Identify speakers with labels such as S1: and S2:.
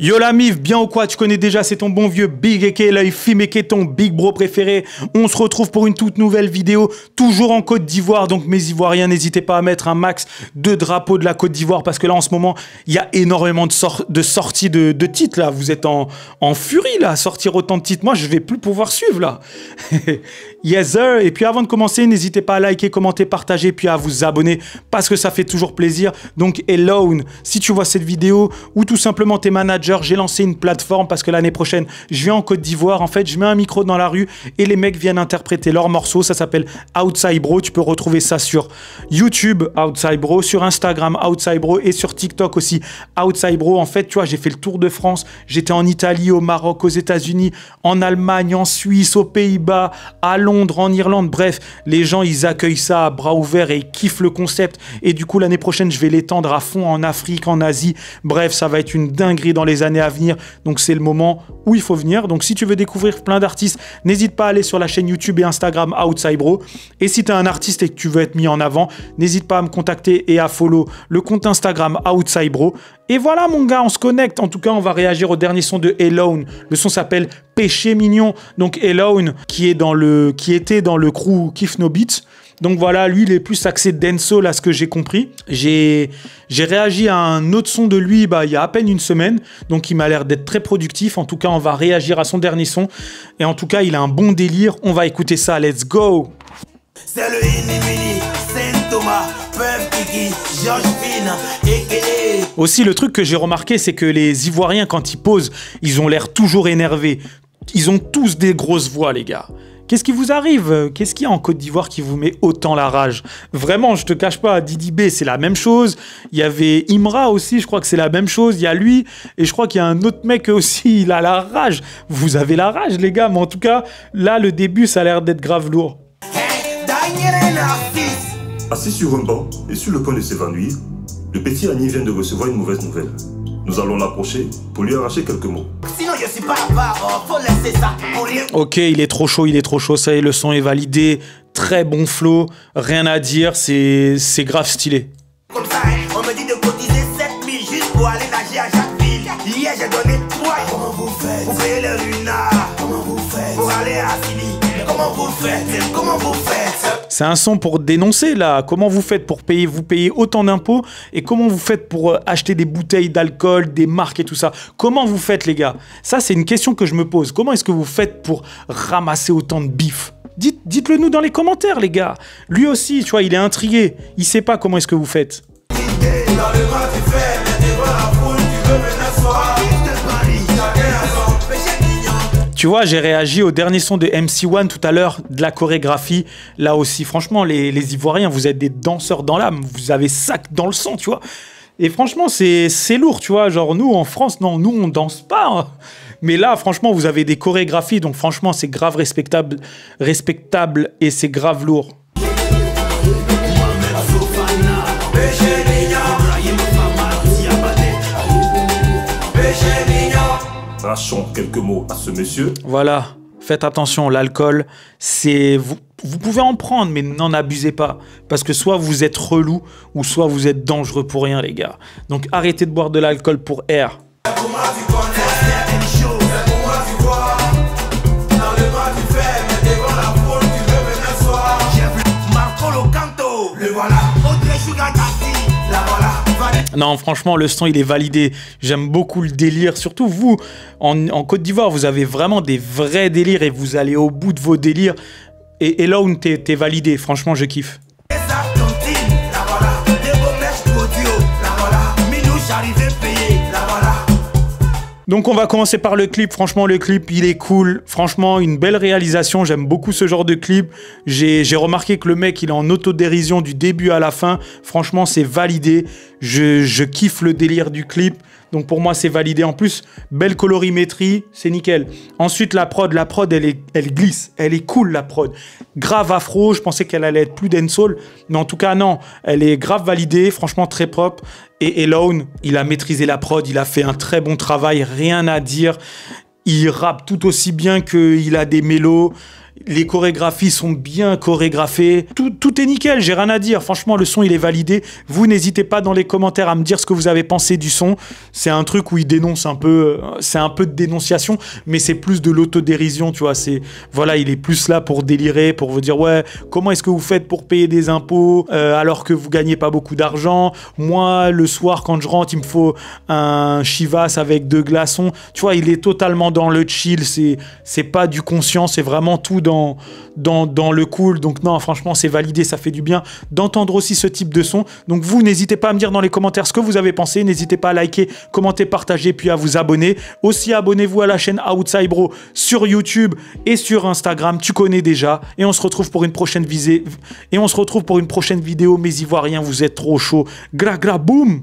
S1: Yo la bien ou quoi Tu connais déjà, c'est ton bon vieux Big Eke, l'œil filmé ton Big Bro préféré. On se retrouve pour une toute nouvelle vidéo, toujours en Côte d'Ivoire. Donc mes Ivoiriens, n'hésitez pas à mettre un max de drapeaux de la Côte d'Ivoire parce que là en ce moment, il y a énormément de, de sorties de, titres là. Vous êtes en, en furie là, à sortir autant de titres. Moi, je vais plus pouvoir suivre là. yes sir. Et puis avant de commencer, n'hésitez pas à liker, commenter, partager, puis à vous abonner parce que ça fait toujours plaisir. Donc Alone, si tu vois cette vidéo ou tout simplement tes managers j'ai lancé une plateforme parce que l'année prochaine, je viens en Côte d'Ivoire. En fait, je mets un micro dans la rue et les mecs viennent interpréter leurs morceaux. Ça s'appelle Outside Bro. Tu peux retrouver ça sur YouTube, Outside Bro, sur Instagram, Outside Bro et sur TikTok aussi, Outside Bro. En fait, tu vois, j'ai fait le tour de France. J'étais en Italie, au Maroc, aux États-Unis, en Allemagne, en Suisse, aux Pays-Bas, à Londres, en Irlande. Bref, les gens, ils accueillent ça à bras ouverts et ils kiffent le concept. Et du coup, l'année prochaine, je vais l'étendre à fond en Afrique, en Asie. Bref, ça va être une dinguerie dans les années à venir. Donc c'est le moment où il faut venir. Donc si tu veux découvrir plein d'artistes, n'hésite pas à aller sur la chaîne YouTube et Instagram Outside Bro. Et si tu es un artiste et que tu veux être mis en avant, n'hésite pas à me contacter et à follow le compte Instagram Outside Bro. Et voilà mon gars, on se connecte. En tout cas, on va réagir au dernier son de Alone. Le son s'appelle Péché mignon. Donc Alone qui est dans le qui était dans le crew Kiff No Beats. Donc voilà, lui, il est plus axé dancehall à ce que j'ai compris. J'ai réagi à un autre son de lui bah, il y a à peine une semaine. Donc il m'a l'air d'être très productif. En tout cas, on va réagir à son dernier son. Et en tout cas, il a un bon délire. On va écouter ça. Let's go C'est Thomas, Aussi, le truc que j'ai remarqué, c'est que les Ivoiriens, quand ils posent, ils ont l'air toujours énervés. Ils ont tous des grosses voix, les gars. Qu'est-ce qui vous arrive? Qu'est-ce qu'il y a en Côte d'Ivoire qui vous met autant la rage? Vraiment, je te cache pas, Didi B, c'est la même chose. Il y avait Imra aussi, je crois que c'est la même chose. Il y a lui, et je crois qu'il y a un autre mec aussi, il a la rage. Vous avez la rage, les gars, mais en tout cas, là, le début, ça a l'air d'être grave lourd.
S2: Assis sur un banc et sur le point de s'évanouir, le petit Annie vient de recevoir une mauvaise nouvelle. Nous allons l'approcher pour lui arracher quelques mots. Sinon, je suis pas faut laisser
S1: ça Ok, il est trop chaud, il est trop chaud, ça y est, le son est validé. Très bon flow, rien à dire, c'est grave stylé. Comme ça, hein, on me dit de cotiser 7000 juste pour aller nager à Jacquesville. Hier, j'ai donné 3 Comment vous faites? Vous payez le lunard. Comment vous faites? Pour aller à Philly. Comment vous faites? Comment vous faites? C'est un son pour dénoncer là. Comment vous faites pour payer Vous payez autant d'impôts et comment vous faites pour euh, acheter des bouteilles d'alcool, des marques et tout ça? Comment vous faites les gars? Ça c'est une question que je me pose. Comment est-ce que vous faites pour ramasser autant de bif? Dites, Dites-le nous dans les commentaires les gars. Lui aussi, tu vois, il est intrigué. Il sait pas comment est-ce que vous faites. Tu vois, j'ai réagi au dernier son de MC1 tout à l'heure, de la chorégraphie. Là aussi, franchement, les, Ivoiriens, vous êtes des danseurs dans l'âme. Vous avez ça dans le sang, tu vois. Et franchement, c'est lourd, tu vois. Genre, nous, en France, non, nous, on danse pas. Hein. Mais là, franchement, vous avez des chorégraphies. Donc, franchement, c'est grave respectable, respectable et c'est grave lourd.
S2: Rachons quelques mots à ce monsieur.
S1: Voilà, faites attention, l'alcool, c'est... Vous, vous pouvez en prendre, mais n'en abusez pas. Parce que soit vous êtes relou, ou soit vous êtes dangereux pour rien, les gars. Donc arrêtez de boire de l'alcool pour air. Non, franchement, le son, il est validé. J'aime beaucoup le délire. Surtout vous, en, Côte d'Ivoire, vous avez vraiment des vrais délires et vous allez au bout de vos délires. Et, là où t'es validé. Franchement, je kiffe. Donc on va commencer par le clip. Franchement, le clip, il est cool. Franchement, une belle réalisation. J'aime beaucoup ce genre de clip. J'ai remarqué que le mec, il est en autodérision du début à la fin. Franchement, c'est validé. Je, kiffe le délire du clip. Donc pour moi, c'est validé. En plus, belle colorimétrie, c'est nickel. Ensuite, la prod, la prod, elle, elle glisse. Elle est cool, la prod. Grave afro, je pensais qu'elle allait être plus dancehall. Mais en tout cas, non. Elle est grave validée, franchement très propre. Et Elone, il a maîtrisé la prod, il a fait un très bon travail, rien à dire. Il rappe tout aussi bien qu'il a des mélos. Les chorégraphies sont bien chorégraphées. Tout, est nickel, j'ai rien à dire. Franchement, le son, il est validé. Vous n'hésitez pas dans les commentaires à me dire ce que vous avez pensé du son. C'est un truc où il dénonce un peu, euh, c'est un peu de dénonciation, mais c'est plus de l'autodérision, tu vois. C'est, voilà, il est plus là pour délirer, pour vous dire, ouais, comment est-ce que vous faites pour payer des impôts euh, alors que vous gagnez pas beaucoup d'argent? Moi, le soir, quand je rentre, il me faut un chivas avec deux glaçons. Tu vois, il est totalement dans le chill. C'est, c'est pas du conscient, c'est vraiment tout dans, dans, le cool. Donc non, franchement, c'est validé, ça fait du bien d'entendre aussi ce type de son. Donc vous, n'hésitez pas à me dire dans les commentaires ce que vous avez pensé. N'hésitez pas à liker, commenter, partager, puis à vous abonner. Aussi, abonnez-vous à la chaîne Outside Bro sur YouTube et sur Instagram. Tu connais déjà. Et on se retrouve pour une prochaine visée. Et on se retrouve pour une prochaine vidéo. Mes Ivoiriens, vous êtes trop chaud. Gra gra boum